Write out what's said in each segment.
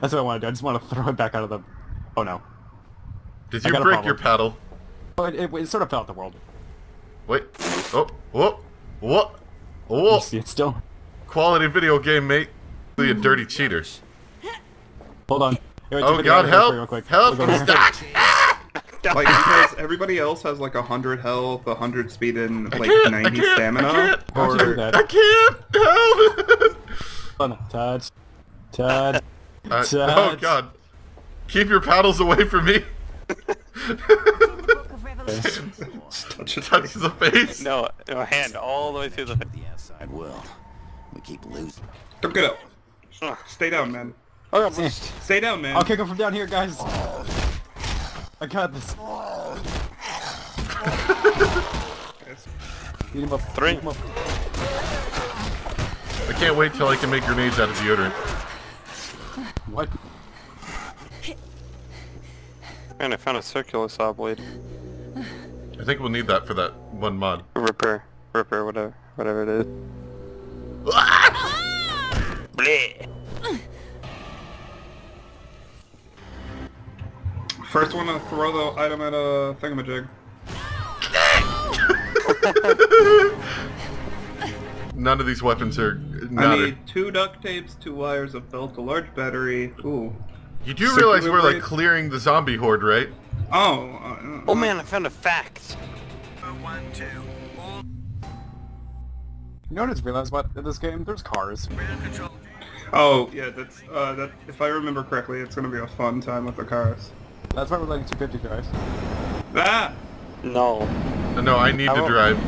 That's what I want to do. I just want to throw it back out of the. Oh no. Did you break your problem. paddle? Oh, but it, it, sort of fell out the world. Wait. Oh. Whoa. What? You Whoa. see it still? Quality video game, mate. You dirty cheaters. Hold on. Here, Oh god, video help! real quick. Help! Look over I'm here. stuck! Like because everybody else has like a hundred health, a hundred speed, and I like can't, I ninety can't, stamina. I can't. Do Or that? I can't! Help! Hold on. Touch. Touch. Uh, Touch. oh god. Keep your paddles away from me. touch his Touch face. the face. No, no, hand all the way through the. The outside world. We keep losing. Don't get up. Ugh. Stay down, man. Oh, I'm just- Stay down, man. I'll kick him from down here, guys. I got this. Beat him up. Three. Beat him up. I can't wait till I can make grenades out of deodorant. Man, I found a circular saw blade. I think we'll need that for that one mod. Ripper, Ripper, whatever, whatever it is. Bleh. First one to throw the item at a thingamajig. None of these weapons are I matter. need two duct tapes, two wires of belt, a large battery. Ooh. You do circular realize we're like blade. clearing the zombie horde, right? Oh. Uh, Oh man, I found a fact. You know what I just realized about in this game? There's cars. Oh yeah, that's uh, that. If I remember correctly, it's gonna be a fun time with the cars. That's why we're letting 250 drive. Ah. No. Uh, No, I need I to drive.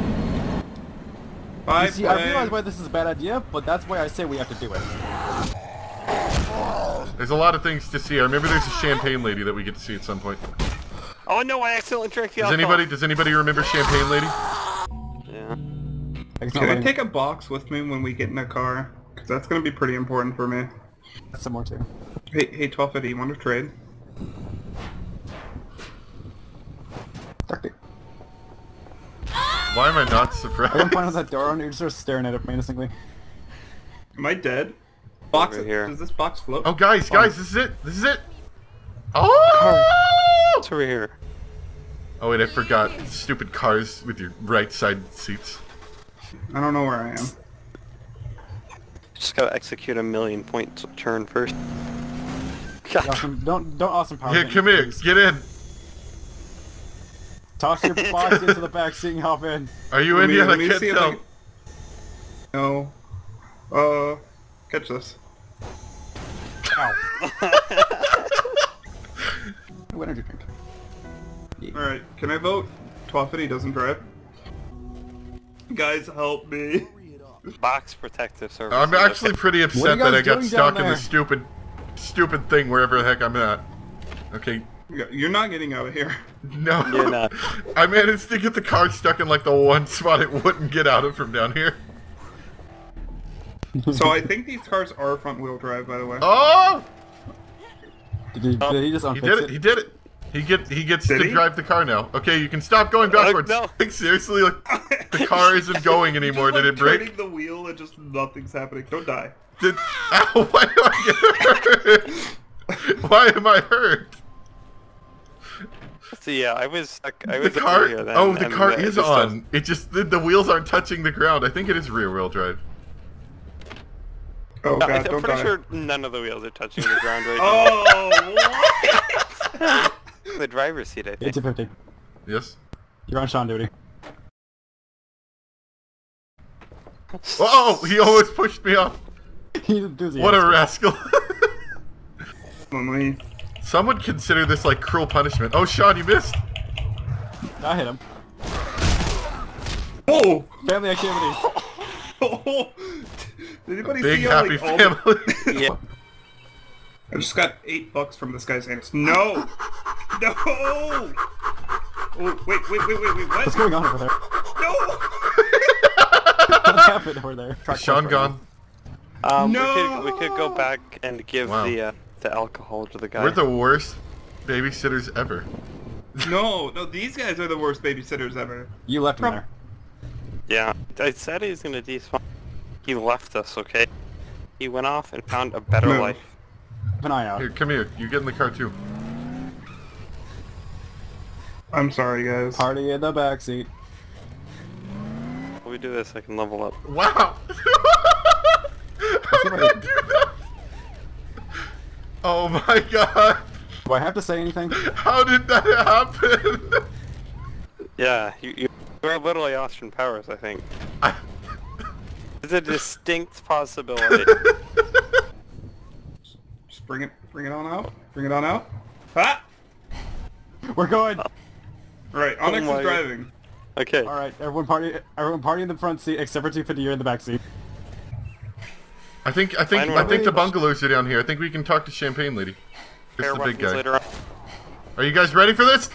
Bye. You see, I realize why this is a bad idea, but that's why I say we have to do it. There's a lot of things to see. I remember there's a champagne lady that we get to see at some point. Oh no, I accidentally drank the Does alcohol. anybody does anybody remember champagne lady? Yeah. I guess Can I take a box with me when we get in the car? Cause that's gonna be pretty important for me. some more too. Hey, hey, Twelfity, you want to trade? Dark Why am I not I surprised? didn't find out that door and you're just staring at it menacingly. Am I dead? Box. Over here. Does this box float? Oh guys, guys, this is it. This is it. Oh! It's over here. Oh wait, I forgot. Stupid cars with your right side seats. I don't know where I am. Just gotta execute a million point turn first. God. Awesome. Don't don't awesome power. Here, him, come here. please. Get in. Toss your box into the back seat and hop in. Are you Let in me- yet? I let can't tell. I No. Uh, catch this. Ow. what energy drink? Alright, can I vote? Twelfity doesn't drive. Guys, help me. Box protective service. I'm actually pretty upset that I got stuck in the there? stupid, stupid thing wherever the heck I'm at. Okay, You're not getting out of here. no. You're not. I managed to get the car stuck in like the one spot it wouldn't get out of from down here. So I think these cars are front wheel drive, by the way. Oh! Did he, did he just He unfix did it. He did it. He get he gets Did to he? drive the car now. Okay, you can stop going uh, backwards. no. Like seriously, like the car isn't going anymore. Just, Did it break? Turning the wheel and just nothing's happening. Don't die. Did Ow, why do I get hurt? why am I hurt? So yeah, I was stuck. I The was car. here then. oh, the car then is it just on. It just the, the wheels aren't touching the ground. I think it is rear wheel drive. Oh No, god, I'm don't pretty die. sure none of the wheels are touching the ground right now. Oh, what? The driver's seat, I think. 250. Yes. You're on Sean duty. Oh, he almost pushed me off. He's enthusiastic. What a rascal. Let me. Some would consider this like cruel punishment. Oh, Sean, you missed. I hit him. Oh! Family activities. Did anybody Big see how, happy like, all the- family. Yeah. I just got eight bucks from this guy's hands. No! No! Oh, wait, wait, wait, wait, wait, what? What's going on over there? No! What happened over there? Track Sean record. gone. Um, No! we could we could go back and give Wow. the uh, the alcohol to the guy. We're the worst babysitters ever. No, no, these guys are the worst babysitters ever. You left him Prob- there. Yeah, I said he was gonna despawn. He left us, okay? He went off and found a better Move. life. Keep an eye out. Here, come here. You get in the car too. I'm sorry, guys. Party in the backseat. While we do this, I can level up. Wow! How did I do that? Oh my god! Do I have to say anything? How did that happen? Yeah, you, you you're literally Austin Powers, I think. I- It's a distinct possibility. Just bring it, bring it on out. Bring it on out. Ah! We're going. Right, Onyx Oh is driving. Okay. All right, everyone party. Everyone party in the front seat except for 250. You're in the back seat. I think I think Fine, I think the bungalows are down here. I think we can talk to Champagne Lady. This Fair is the big guy. later on. Are you guys ready for this?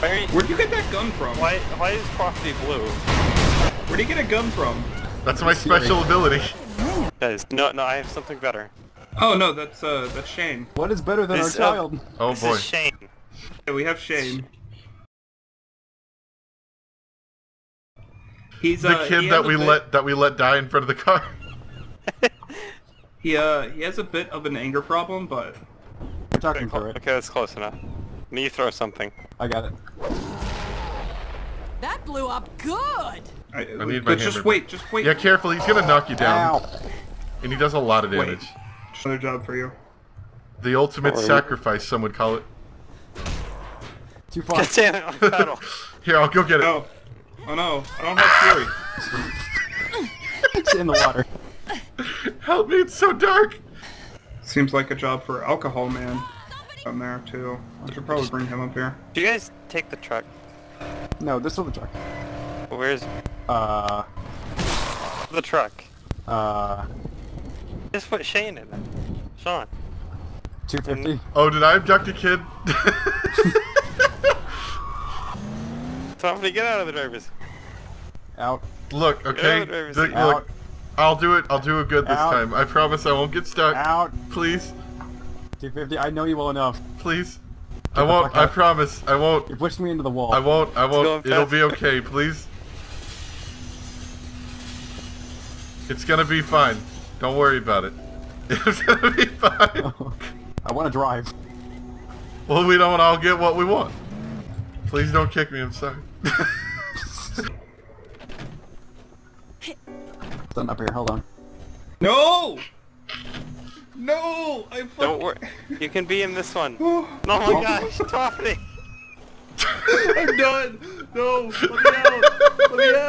Why, are you- Where'd you get that gun from? why, why is Crofty blue? Where'd you get a gun from? That's my special ability. Guys, no, no, I have something better. Oh no, that's uh, that's Shane. What is better than our This, uh, child? Oh this boy. is Shane. Yeah, we have Shane. He's The uh, kid that we bit- let that we let die in front of the car. He uh he has a bit of an anger problem, but We're talking Okay, through it. okay, that's close enough. Need you throw something. I got it. That blew up good! I, need my but just hammer. wait, just wait. Yeah, careful. He's gonna knock you down, Ow. and he does a lot of Wait. damage. Just Another job for you. The ultimate Or- sacrifice, some would call it. Too far. God damn it, on pedal. Here, I'll go get it. No. Oh no, I don't have Fury. It's in the water. Help me! It's so dark. Seems like a job for Alcohol Man down there too. I should probably bring him up here. Do you guys take the truck? No, this is the truck. Where's Uh, the truck? uh, Just put Shane in it. Sean. 250. Oh, did I abduct a kid? Somebody get out of the driver's. Out. look, okay. Yeah, driver's the- seat. Out. look, I'll do it. I'll do it good this Out. time. I promise I won't get stuck. Out. Please, 250. I know you well enough. please. I won't. I promise. I won't. You pushed me into the wall. I won't. I won't. It'll be okay. Please. It's gonna be fine. Don't worry about it. It's gonna be fine. I want to drive. Well, we don't all get what we want. Please don't kick me. I'm sorry. Something up here. Hold on. No! No! I fuck- Don't worry. You can be in this one. Oh, oh my gosh, Toffee! I'm done! No! Let me out! Let me out!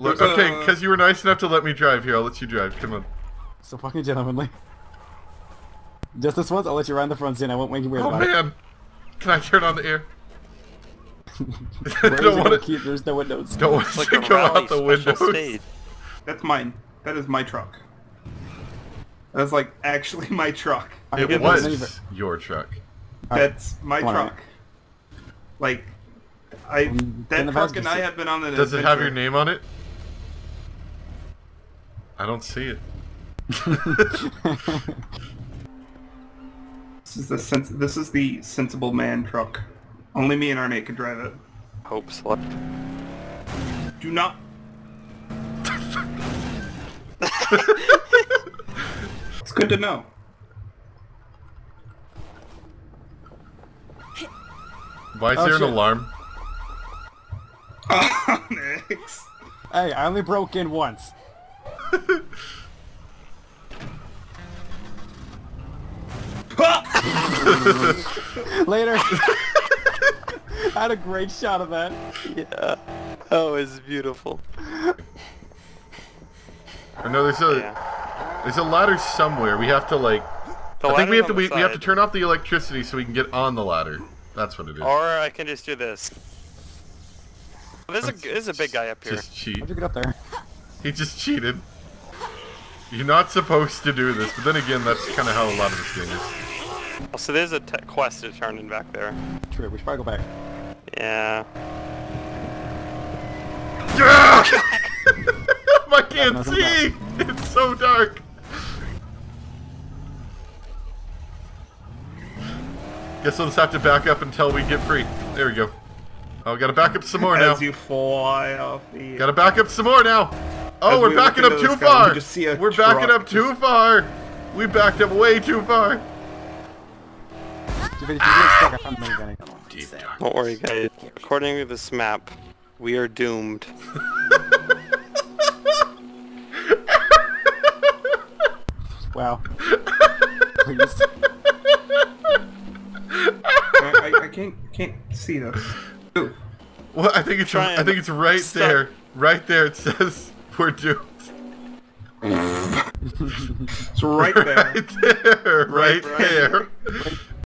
Look, There's okay, a- because you were nice enough to let me drive. Here, I'll let you drive. Come on. So fucking gentlemanly. Just this once, I'll let you ride in the front seat I won't make you weird Oh about it. man, can I turn on the air? Where I is don't want gonna keep? There's no windows. Don't want like to go out the special windows. stage. That's mine. That is my truck. That's like actually my truck. I It get was your truck. That's my Come on, truck. Like, I Um, that truck and I have been on an Does it have your name on it? I don't see it. This is the sens- This is the sensible man truck. Only me and Arnate can drive it. Hope so. Do not. it's good to know. Why is Oh, there an shit. alarm? Onyx. Hey, I only broke in once. Later. I had a great shot of that. Yeah. Oh, it's beautiful. I know there's a Yeah. there's a ladder somewhere. We have to like. The I think we have to we, we have to turn off the electricity so we can get on the ladder. That's what it is. Or I can just do this. There's a, there's a big guy up here. Just cheat. How'd you get up there? He just cheated. You're not supposed to do this, but then again, that's kind of how a lot of this game is. Oh, so there's a quest to turn in back there. True, we should probably go back. Yeah. I can't Nothing see. It's so dark. Guess we'll just have to back up until we get free. There we go. Oh, gotta back up some more now. As you fly off the. Gotta back up some more now. Oh, As we're we backing up too the sky, we far. just see a We're backing up too far. We backed up way too far. If you get stuck, I found the minigun again. Deep dark. Don't worry, guys. According to this map, we are doomed. Wow. Please. I, I, I can't can't see this. Ooh. Well, I think it's Try I think it's right stop. there. Right there. It says we're doomed. It's right there. Right there. Right, Right, right. there.